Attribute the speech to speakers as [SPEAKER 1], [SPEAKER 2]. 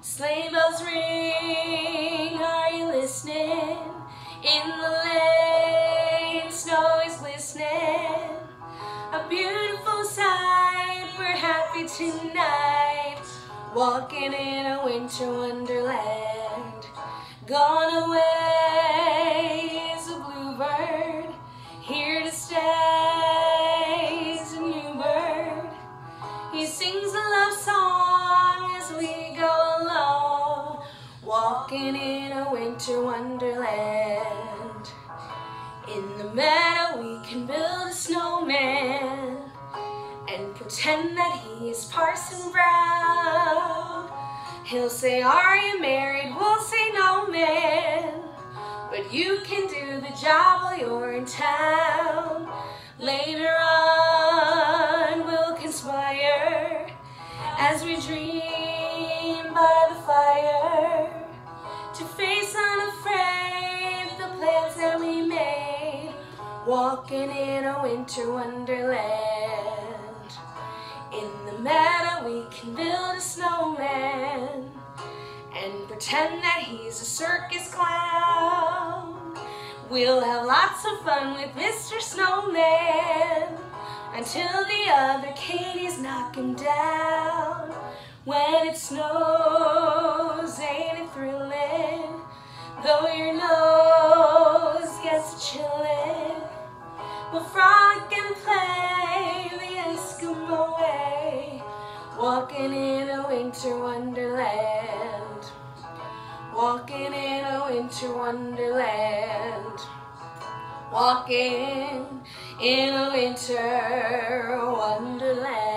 [SPEAKER 1] Sleigh bells ring, are you listening? In the lane, snow is glistening. A beautiful sight, we're happy tonight. Walking in a winter wonderland. Gone away walking in a winter wonderland. In the meadow we can build a snowman and pretend that he is Parson Brown. He'll say, are you married? We'll say, no, man. But you can do the job while you're in town. Later on, we'll conspire as we dream by to face unafraid the plans that we made, walking in a winter wonderland. In the meadow, we can build a snowman and pretend that he's a circus clown. We'll have lots of fun with Mr. Snowman until the other Katie's knock him down. When it snows, gets a chillin', we'll frolic and play the Eskimo way, walking in a winter wonderland. Walking in a winter wonderland. Walking in a winter wonderland.